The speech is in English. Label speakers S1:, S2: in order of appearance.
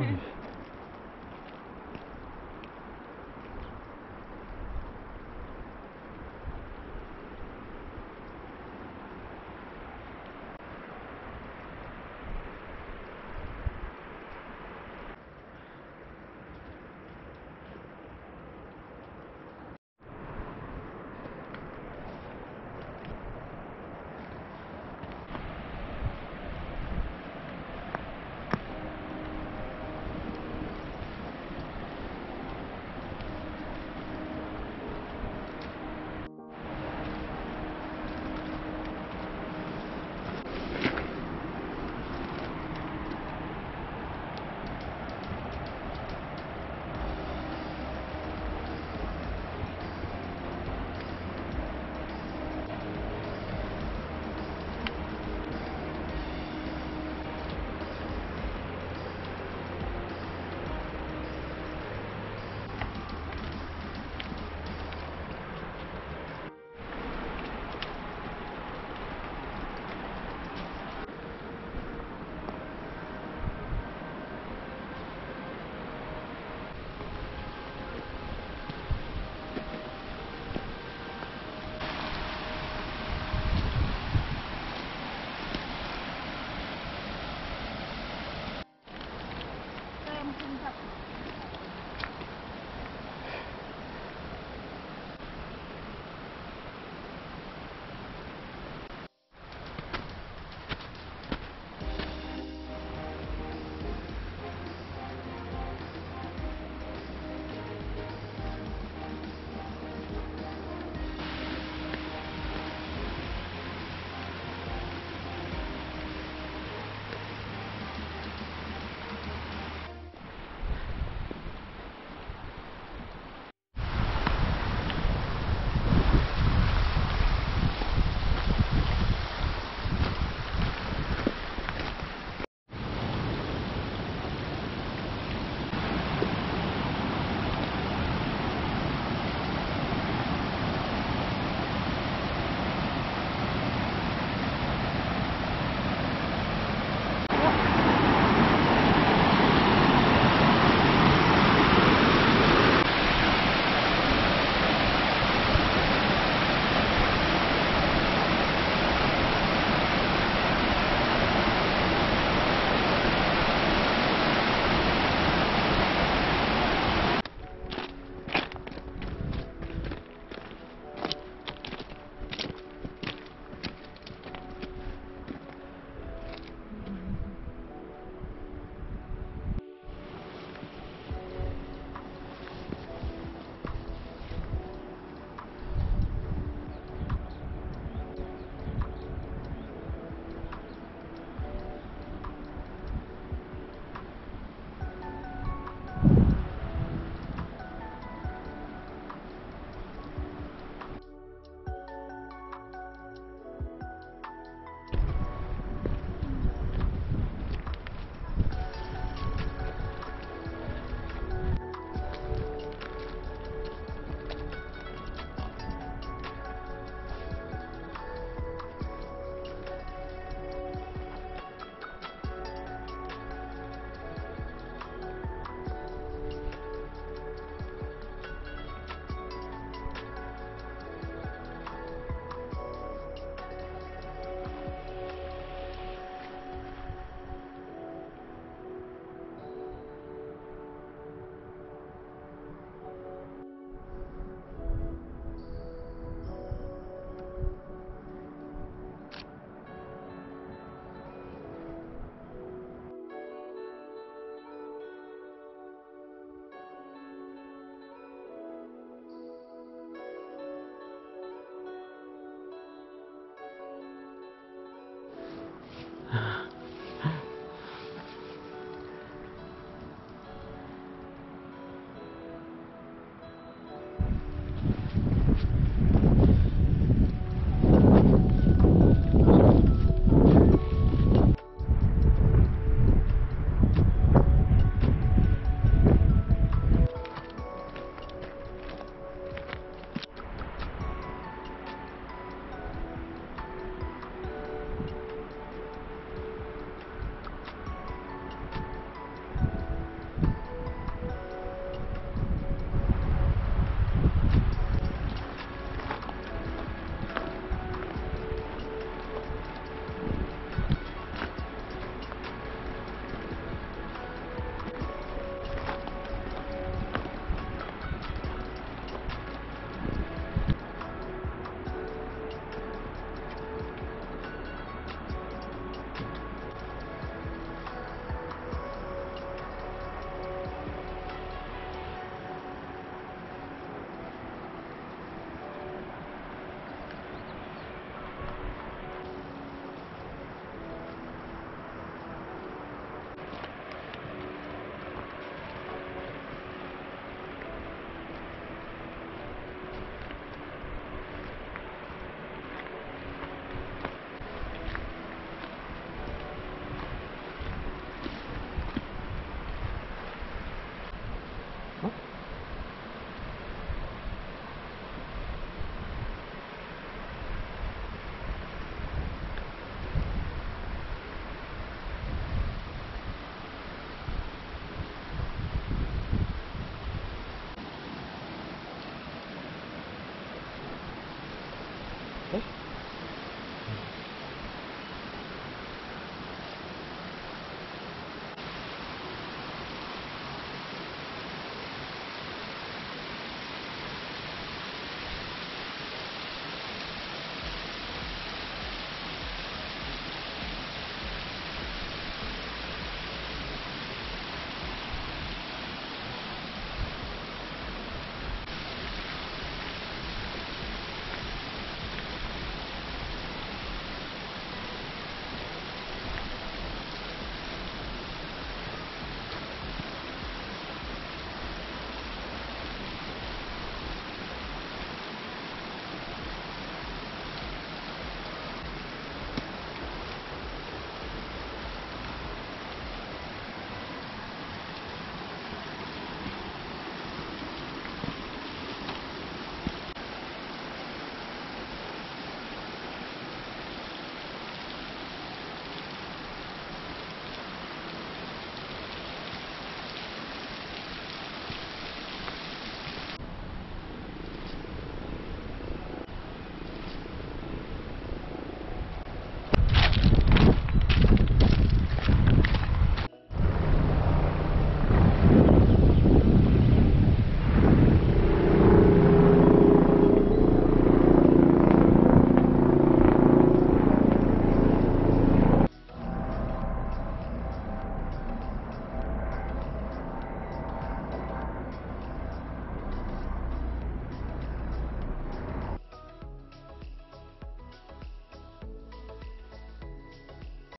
S1: Ой.